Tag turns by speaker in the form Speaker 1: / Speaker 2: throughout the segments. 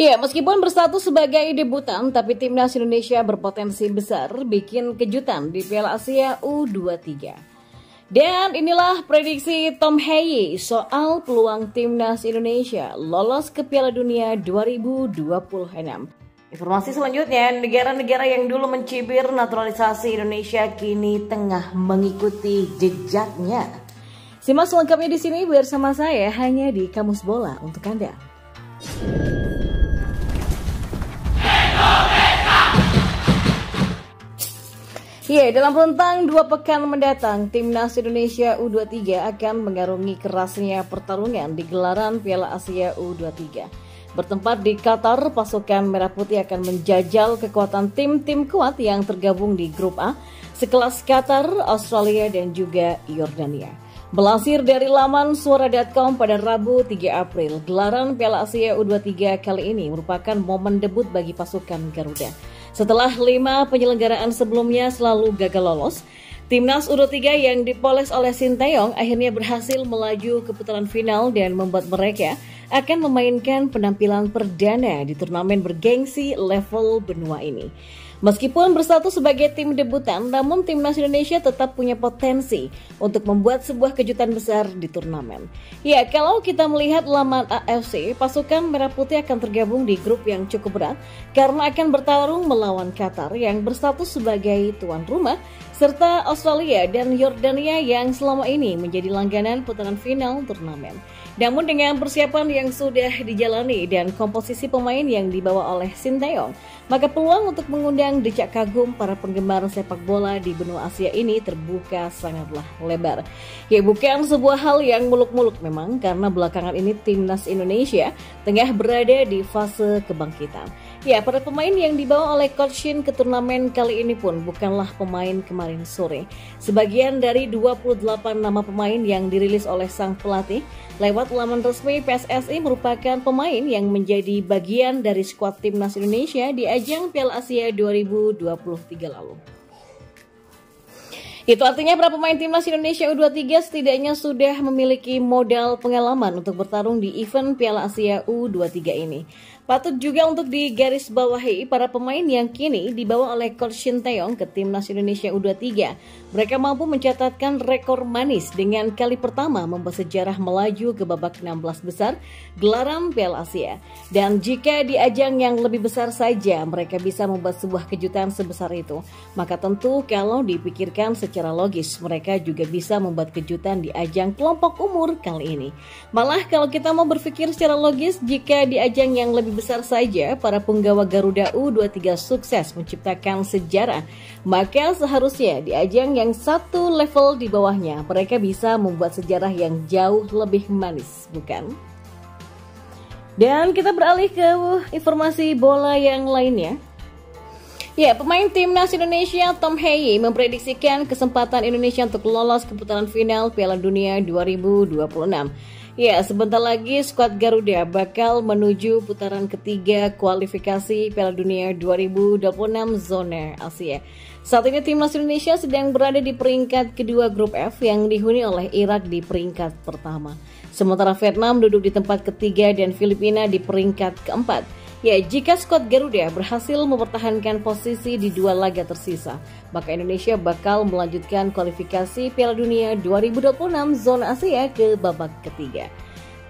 Speaker 1: Ya, meskipun berstatus sebagai debutan, tapi timnas Indonesia berpotensi besar bikin kejutan di Piala Asia U23. Dan inilah prediksi Tom Haye soal peluang timnas Indonesia lolos ke Piala Dunia 2026. Informasi selanjutnya, negara-negara yang dulu mencibir naturalisasi Indonesia kini tengah mengikuti jejaknya. Simak selengkapnya di sini bersama saya hanya di Kamus Bola untuk Anda. Ya, dalam rentang dua pekan mendatang, Timnas Indonesia U23 akan mengarungi kerasnya pertarungan di gelaran Piala Asia U23. Bertempat di Qatar, pasukan Merah Putih akan menjajal kekuatan tim-tim kuat yang tergabung di Grup A, sekelas Qatar, Australia, dan juga Yordania. Belansir dari laman suara.com pada Rabu 3 April, gelaran Piala Asia U23 kali ini merupakan momen debut bagi pasukan Garuda. Setelah lima penyelenggaraan sebelumnya selalu gagal lolos, timnas U23 yang dipoles oleh Sinteyong akhirnya berhasil melaju ke putaran final dan membuat mereka akan memainkan penampilan perdana di turnamen bergengsi level benua ini. Meskipun berstatus sebagai tim debutan, namun timnas Indonesia tetap punya potensi untuk membuat sebuah kejutan besar di turnamen. Ya, kalau kita melihat laman AFC, pasukan Merah Putih akan tergabung di grup yang cukup berat karena akan bertarung melawan Qatar yang berstatus sebagai tuan rumah serta Australia dan Yordania yang selama ini menjadi langganan putaran final turnamen. Namun dengan persiapan yang sudah dijalani dan komposisi pemain yang dibawa oleh Sinteyong, maka peluang untuk mengundang decak kagum para penggemar sepak bola di benua Asia ini terbuka sangatlah lebar. Ya bukan sebuah hal yang muluk-muluk memang karena belakangan ini timnas Indonesia tengah berada di fase kebangkitan. Ya, para pemain yang dibawa oleh Coach Shin ke turnamen kali ini pun bukanlah pemain kemarin sore. Sebagian dari 28 nama pemain yang dirilis oleh sang pelatih lewat laman resmi PSSI merupakan pemain yang menjadi bagian dari skuad timnas Indonesia di ajang Piala Asia 2023 lalu. Itu artinya para pemain timnas Indonesia U23 setidaknya sudah memiliki modal pengalaman untuk bertarung di event Piala Asia U23 ini. Patut juga untuk digarisbawahi para pemain yang kini dibawa oleh Coach Shin Taeyong ke timnas Indonesia U23. Mereka mampu mencatatkan rekor manis dengan kali pertama membawa sejarah melaju ke babak 16 besar gelaran Piala Asia. Dan jika di ajang yang lebih besar saja mereka bisa membuat sebuah kejutan sebesar itu, maka tentu kalau dipikirkan secara logis mereka juga bisa membuat kejutan di ajang kelompok umur kali ini. Malah kalau kita mau berpikir secara logis jika di ajang yang lebih besar saja para penggawa Garuda U23 sukses menciptakan sejarah, maka seharusnya di ajang yang satu level di bawahnya mereka bisa membuat sejarah yang jauh lebih manis, bukan? Dan kita beralih ke informasi bola yang lainnya. Ya, pemain timnas Indonesia Tom Haye memprediksikan kesempatan Indonesia untuk lolos ke putaran final Piala Dunia 2026. Ya, sebentar lagi skuad Garuda bakal menuju putaran ketiga kualifikasi Piala Dunia 2026 zona Asia. Saat ini timnas Indonesia sedang berada di peringkat kedua grup F yang dihuni oleh Irak di peringkat pertama. Sementara Vietnam duduk di tempat ketiga dan Filipina di peringkat keempat. Ya, jika skuad Garuda berhasil mempertahankan posisi di dua laga tersisa, maka Indonesia bakal melanjutkan kualifikasi Piala Dunia 2026 zona Asia ke babak ketiga.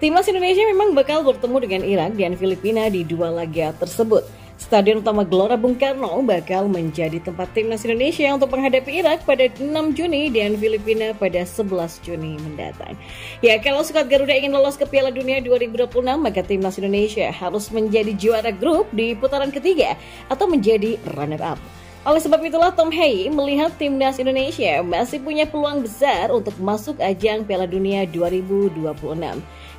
Speaker 1: Timnas Indonesia memang bakal bertemu dengan Irak dan Filipina di dua laga tersebut. Stadion utama Gelora Bung Karno bakal menjadi tempat timnas Indonesia untuk menghadapi Irak pada 6 Juni dan Filipina pada 11 Juni mendatang. Ya, kalau skuad Garuda ingin lolos ke Piala Dunia 2026, maka timnas Indonesia harus menjadi juara grup di putaran ketiga atau menjadi runner-up. Oleh sebab itulah Tom Haye melihat timnas Indonesia masih punya peluang besar untuk masuk ajang Piala Dunia 2026.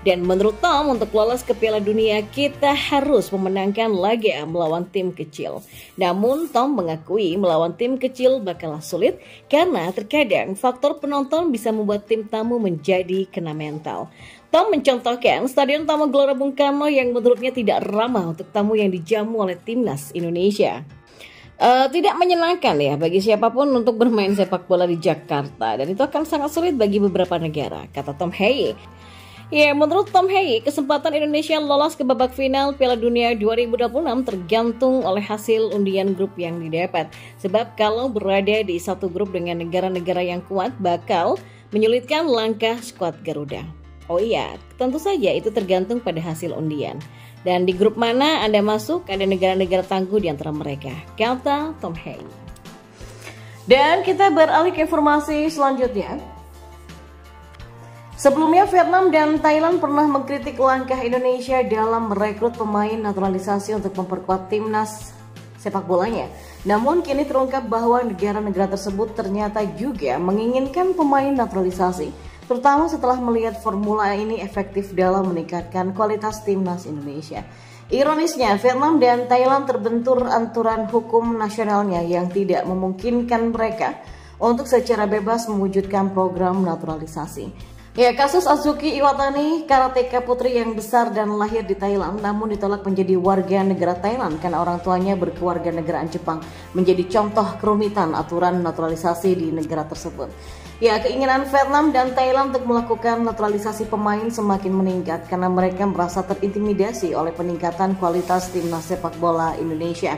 Speaker 1: Dan menurut Tom, untuk lolos ke Piala Dunia, kita harus memenangkan laga melawan tim kecil. Namun, Tom mengakui melawan tim kecil bakalah sulit karena terkadang faktor penonton bisa membuat tim tamu menjadi kena mental. Tom mencontohkan Stadion Tamu Gelora Bung Karno yang menurutnya tidak ramah untuk tamu yang dijamu oleh timnas Indonesia. Uh, tidak menyenangkan ya bagi siapa pun untuk bermain sepak bola di Jakarta dan itu akan sangat sulit bagi beberapa negara, kata Tom Haye. Ya, menurut Tom Hey, kesempatan Indonesia lolos ke babak final Piala Dunia 2026 tergantung oleh hasil undian grup yang didapat. Sebab kalau berada di satu grup dengan negara-negara yang kuat, bakal menyulitkan langkah skuad Garuda. Oh iya, tentu saja itu tergantung pada hasil undian. Dan di grup mana Anda masuk, ada negara-negara tangguh di antara mereka. Kata Tom Hay. Dan kita beralih ke informasi selanjutnya. Sebelumnya Vietnam dan Thailand pernah mengkritik langkah Indonesia dalam merekrut pemain naturalisasi untuk memperkuat timnas sepak bolanya. Namun kini terungkap bahwa negara-negara tersebut ternyata juga menginginkan pemain naturalisasi, terutama setelah melihat formula ini efektif dalam meningkatkan kualitas timnas Indonesia. Ironisnya, Vietnam dan Thailand terbentur aturan hukum nasionalnya yang tidak memungkinkan mereka untuk secara bebas mewujudkan program naturalisasi. Ya, kasus Azuki Iwatani, karateka putri yang besar dan lahir di Thailand namun ditolak menjadi warga negara Thailand karena orang tuanya berkeluarga negaraan Jepang menjadi contoh kerumitan aturan naturalisasi di negara tersebut. Ya, keinginan Vietnam dan Thailand untuk melakukan naturalisasi pemain semakin meningkat karena mereka merasa terintimidasi oleh peningkatan kualitas timnas sepak bola Indonesia.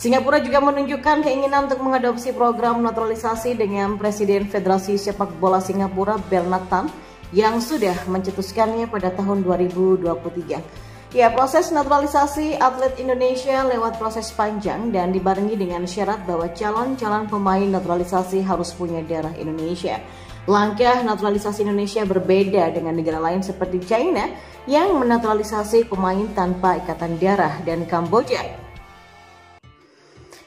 Speaker 1: Singapura juga menunjukkan keinginan untuk mengadopsi program naturalisasi dengan Presiden Federasi Sepak Bola Singapura Bernard Tan yang sudah mencetuskannya pada tahun 2023. Ya, proses naturalisasi atlet Indonesia lewat proses panjang dan dibarengi dengan syarat bahwa calon-calon pemain naturalisasi harus punya darah Indonesia. Langkah naturalisasi Indonesia berbeda dengan negara lain seperti China yang menaturalisasi pemain tanpa ikatan darah dan Kamboja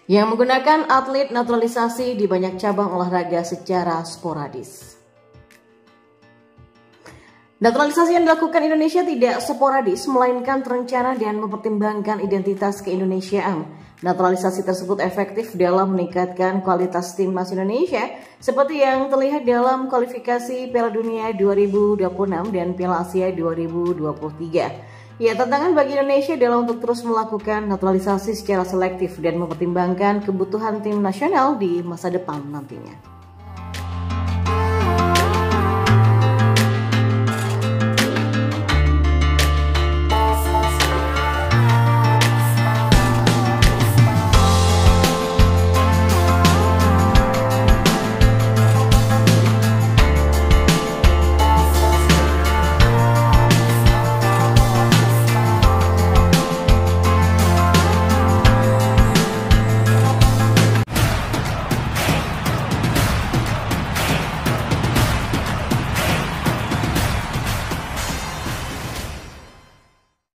Speaker 1: yang menggunakan atlet naturalisasi di banyak cabang olahraga secara sporadis. Naturalisasi yang dilakukan Indonesia tidak sporadis, melainkan terencana dan mempertimbangkan identitas keindonesiaan. Naturalisasi tersebut efektif dalam meningkatkan kualitas timnas Indonesia, seperti yang terlihat dalam kualifikasi Piala Dunia 2026 dan Piala Asia 2023. Ya, tantangan bagi Indonesia adalah untuk terus melakukan naturalisasi secara selektif dan mempertimbangkan kebutuhan tim nasional di masa depan nantinya.